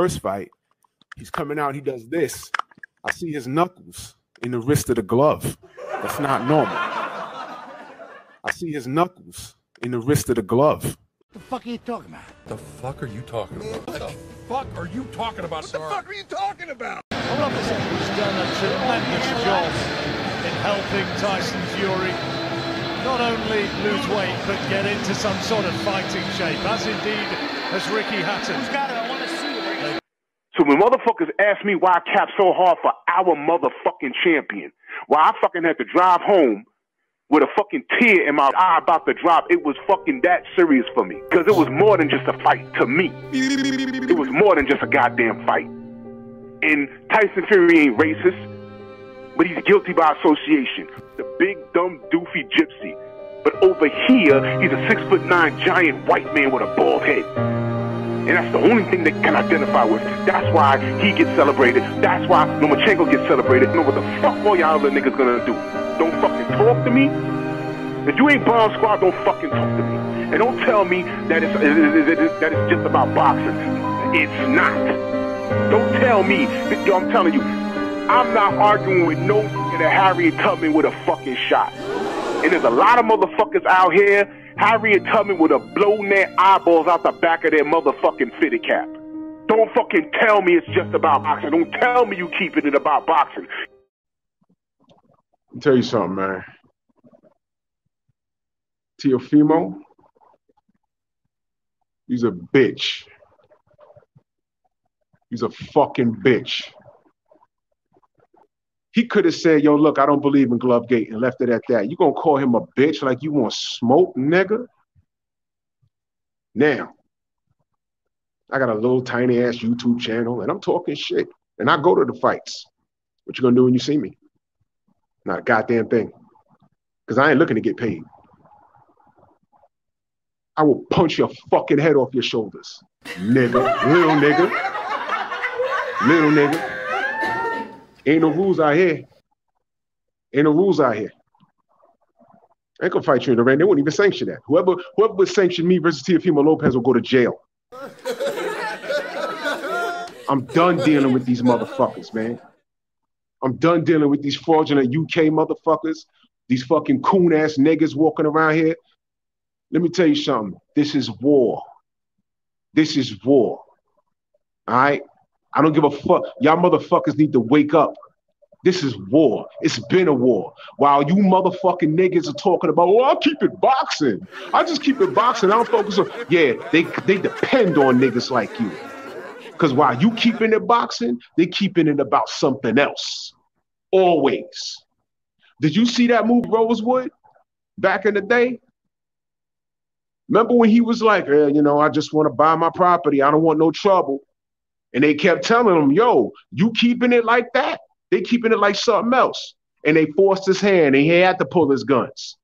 first fight, he's coming out, he does this. I see his knuckles in the wrist of the glove. That's not normal. I see his knuckles in the wrist of the glove. The fuck are you talking about? The fuck are you talking about? What the fuck are you talking about, What the fuck are you talking about? Hold on a second. He's done a tremendous job in helping Tyson Fury not only lose weight but get into some sort of fighting shape, as indeed has Ricky Hatton. Who's got it? I want to see it. So when motherfuckers ask me why I cap so hard for our motherfucking champion, why I fucking had to drive home with a fucking tear in my eye about to drop, it was fucking that serious for me. Because it was more than just a fight to me. It was more than just a goddamn fight. And Tyson Fury ain't racist, but he's guilty by association. The big, dumb, doofy gypsy. But over here, he's a six foot nine giant white man with a bald head. And that's the only thing they can identify with. That's why he gets celebrated. That's why Lomachenko gets celebrated. Know what the fuck all y'all other niggas gonna do? Don't fucking talk to me? If you ain't Bomb Squad, don't fucking talk to me. And don't tell me that it's, that it's just about boxing. It's not. Don't tell me. Yo, I'm telling you, I'm not arguing with no that Harriet Tubman with a fucking shot. And there's a lot of motherfuckers out here, Harriet Tubman would have blown their eyeballs out the back of their motherfucking fitted cap. Don't fucking tell me it's just about boxing. Don't tell me you keeping it about boxing. Me tell you something, man. Teofimo, he's a bitch. He's a fucking bitch. He could have said, yo, look, I don't believe in Glovegate and left it at that. You gonna call him a bitch like you want smoke, nigga? Now, I got a little tiny ass YouTube channel and I'm talking shit. And I go to the fights. What you gonna do when you see me? Not a goddamn thing. Because I ain't looking to get paid. I will punch your fucking head off your shoulders. Nigga. Little nigga. Little nigga. Ain't no rules out here. Ain't no rules out here. I ain't gonna fight you in the ring. They wouldn't even sanction that. Whoever whoever would sanction me versus Teofimo Lopez will go to jail. I'm done dealing with these motherfuckers, man. I'm done dealing with these fraudulent UK motherfuckers, these fucking coon ass niggas walking around here. Let me tell you something. This is war. This is war. All right? I don't give a fuck. Y'all motherfuckers need to wake up. This is war. It's been a war. While you motherfucking niggas are talking about, oh, I'll keep it boxing. I just keep it boxing. I don't focus on. Yeah, they they depend on niggas like you. Because while you keeping it boxing, they keeping it about something else. Always. Did you see that move, Rosewood, back in the day? Remember when he was like, eh, you know, I just want to buy my property. I don't want no trouble. And they kept telling him, yo, you keeping it like that? They keeping it like something else. And they forced his hand and he had to pull his guns.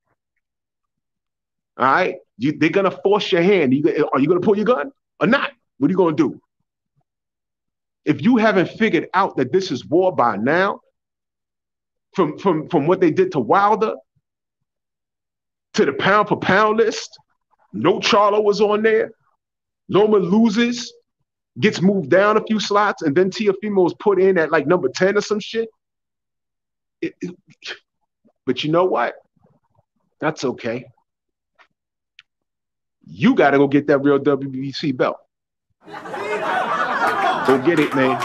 All right? You, they're going to force your hand. Are you going to pull your gun or not? What are you going to do? If you haven't figured out that this is war by now, from, from, from what they did to Wilder to the pound for pound list, no Charlo was on there. Norman loses, gets moved down a few slots, and then Teofimo was put in at like number 10 or some shit. It, it, but you know what? That's okay. You got to go get that real WBC belt. Go get it, man.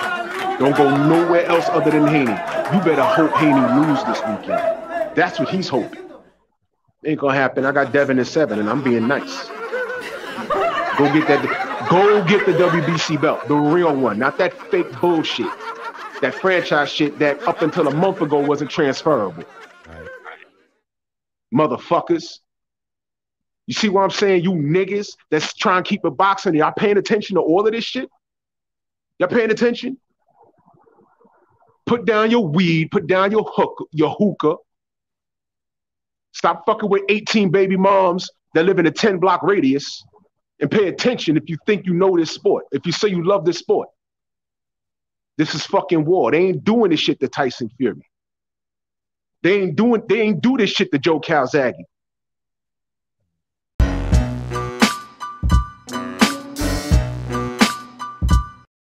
Don't go nowhere else other than Haney. You better hope Haney lose this weekend. That's what he's hoping. Ain't gonna happen. I got Devin at seven, and I'm being nice. Go get that. Go get the WBC belt, the real one, not that fake bullshit, that franchise shit that up until a month ago wasn't transferable. Right. Motherfuckers. You see what I'm saying? You niggas that's trying to keep it boxing, y'all paying attention to all of this shit? Y'all paying attention? Put down your weed, put down your hook, your hookah. Stop fucking with 18 baby moms that live in a 10 block radius and pay attention if you think you know this sport. If you say you love this sport. This is fucking war. They ain't doing this shit to Tyson Fury. They ain't doing, they ain't do this shit to Joe Calzaghe.